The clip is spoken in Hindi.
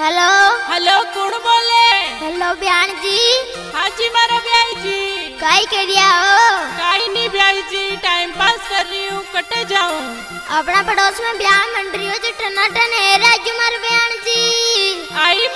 हेलो। हेलो कौन बोले? हेलो ब्यान जी। हाँ जी मारो ब्याई जी। काई के लिया हो? काई नहीं ब्याई जी टाइम पास कर रही हूँ कटे जाओ। अपना पड़ोस में ब्याह मंडरी हो जो टना टनाटन है राजू मारो ब्यान जी। आई